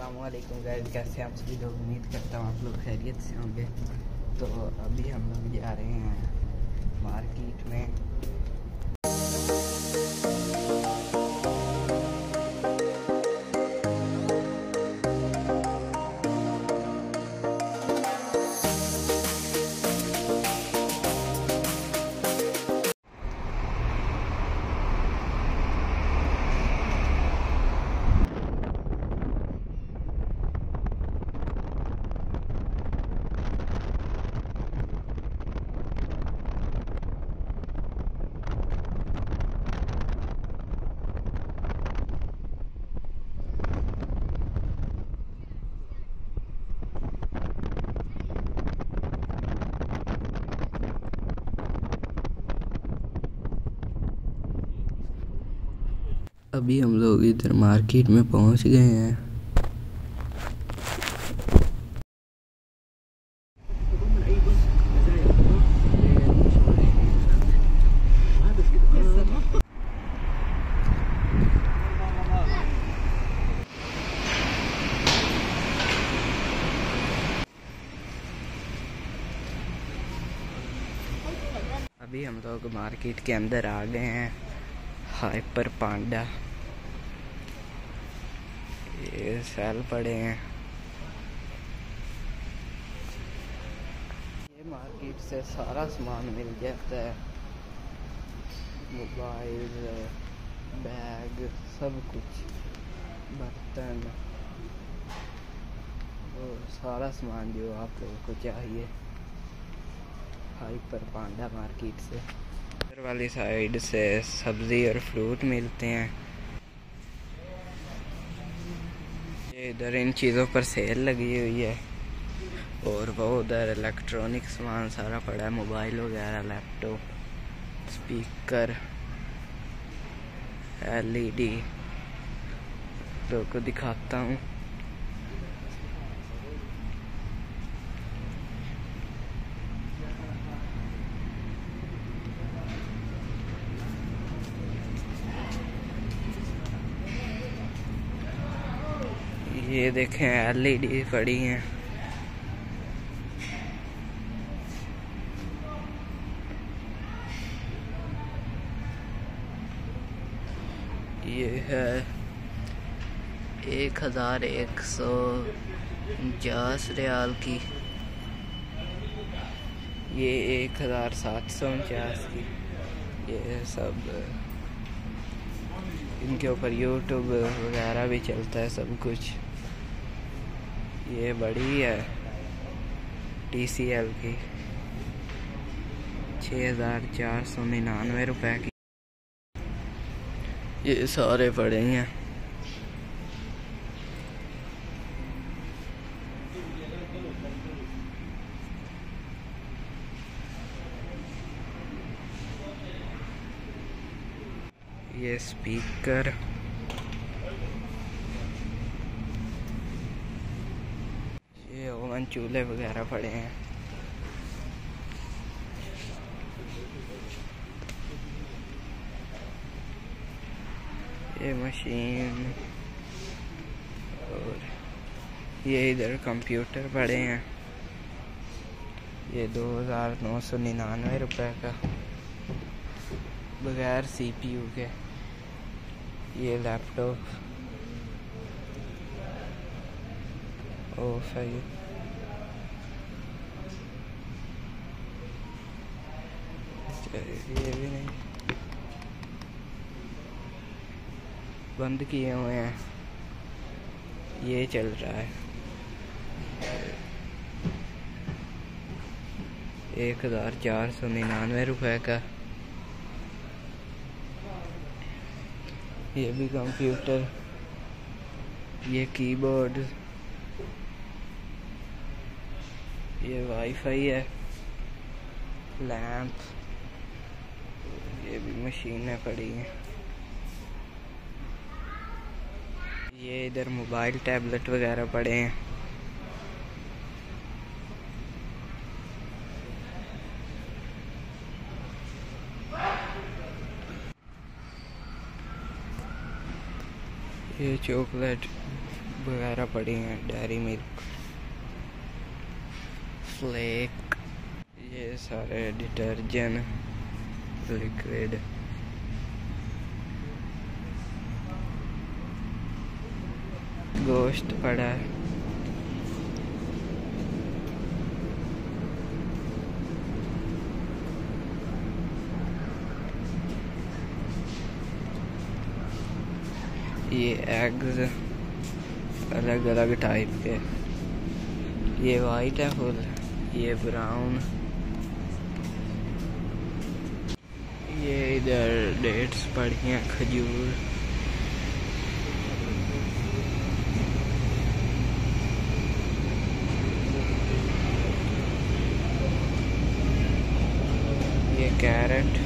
السلام علیکم گائز کیسے آپ سبھی لوگ؟ امید کرتا ہوں آپ لوگ خیریت سے ہوں گے۔ تو ابھی ہم لوگ جا رہے ہیں مارکیٹ میں۔ ابھی ہم لوگ ادھر مارکیٹ میں پہنچ گئے ہیں۔ ابھی ہم لوگ مارکیٹ کے اندر آ گئے ہیں۔ Hyper panda. یہ سیل پڑے ہیں۔ یہ مارکیٹ سے سارا سامان مل جاتا ہے۔ موبائل، بیگ، سب کچھ، برتن، اور سارا سامان جو آپ لوگوں کو چاہیے۔ ہائپر پانڈا مارکیٹ سے۔ ادھر والی سائڈ سے سبزی اور فروٹ ملتے ہیں۔ ادھر ان چیزوں پر سیل لگی ہوئی ہے اور وہ ادھر الیکٹرانک سامان سارا پڑا ہے موبائل وغیرہ laptop speaker L E ڈی لوگ کو دکھاتا ہوں۔ یہ دیکھیں ایل ای ڈی پڑی ہیں۔ یہ ہے ایک ہزار ایک سو انچاس ریال کی۔ یہ ایک ہزار سات سو انچاس کی۔ یہ سب ان کے اوپر یوٹیوب وغیرہ بھی چلتا ہے سب کچھ۔ یہ بڑی ہے ٹی سی ایل کی۔ چھ ہزار چار سو ننانوے روپے کی۔ یہ سارے پڑے ہیں۔ یہ اسپیکر یہ اوون چولہے وغیرہ پڑے ہیں۔ یہ مشین اور یہ ادھر کمپیوٹر پڑے ہیں۔ یہ دو ہزار نو سو ننانوے روپے کا۔ بغیر سی پی یو کے۔ یہ لیپ ٹاپ۔ اوف ہے یہ یہ بھی نہیں بند کیے ہوئے ہیں۔ یہ چل رہا ہے۔ ایک ہزار چار سو ننانوے روپے کا۔ یہ بھی کمپیوٹر۔ یہ کی بورڈ یہ وائی فائی ہے۔ لیمپ یہ بھی مشینیں پڑی ہیں۔ یہ ادھر موبائل ٹیبلٹ وغیرہ پڑے ہیں۔ یہ چاکلیٹ وغیرہ پڑی ہیں، ڈیری ملک۔ فلیک۔ یہ سارے ڈٹرجن لکوڈ گوشت پڑا ہے یہ ایگز الگ الگ ٹائپ کے یہ وائٹ ہے فل یہ براؤن ادھر ڈیٹس پڑی ہیں کھجور یہ کیرٹ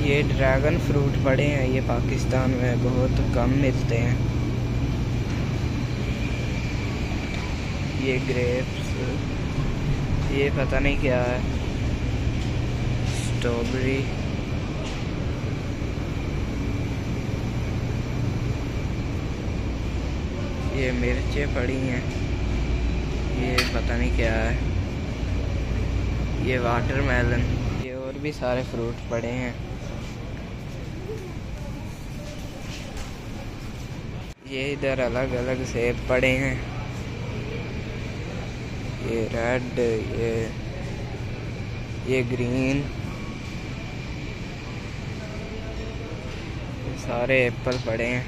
یہ ڈریگن فروٹ پڑے ہیں یہ پاکستان میں بہت کم ملتے ہیں یہ گریپس یہ پتہ نہیں کیا ہے. اسٹرابری یہ مرچیں پڑی ہیں. یہ پتہ نہیں کیا ہے. یہ واٹر میلن یہ اور بھی سارے فروٹ پڑے ہیں. یہ ادھر الگ الگ سیب پڑے ہیں. یہ ریڈ، یہ یہ گرین سارے ایپل پڑے ہیں۔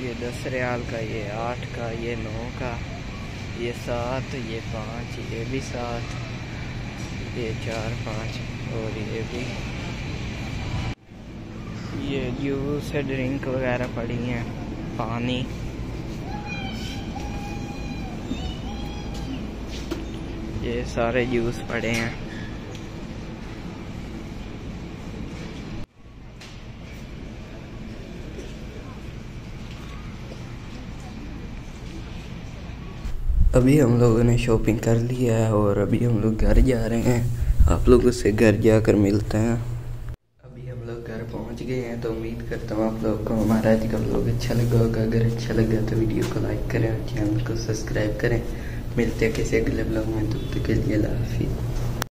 یہ دس ریال کا، یہ آٹھ کا، یہ نو کا، یہ سات، یہ پانچ، یہ بھی سات، یہ چار، پانچ اور یہ بھی۔ یہ جوس، ڈرنک وغیرہ پڑی ہیں، پانی۔ یہ سارے جوس پڑے ہیں۔ ابھی ہم لوگوں نے شاپنگ کر لیا ہے اور ابھی ہم لوگ گھر جا رہے ہیں۔ آپ لوگوں سے گھر جا کر ملتے ہیں۔ ابھی ہم لوگ گھر پہنچ گئے ہیں تو امید کرتا ہوں آپ لوگ کو ہمارا آج کا لوگ اچھا لگا ہوگا۔ اگر اچھا لگا تو ویڈیو کو لائک کریں اور چینل کو سبسکرائب کریں۔ ملتے ہیں کسی اگلے بلاگ میں تب تک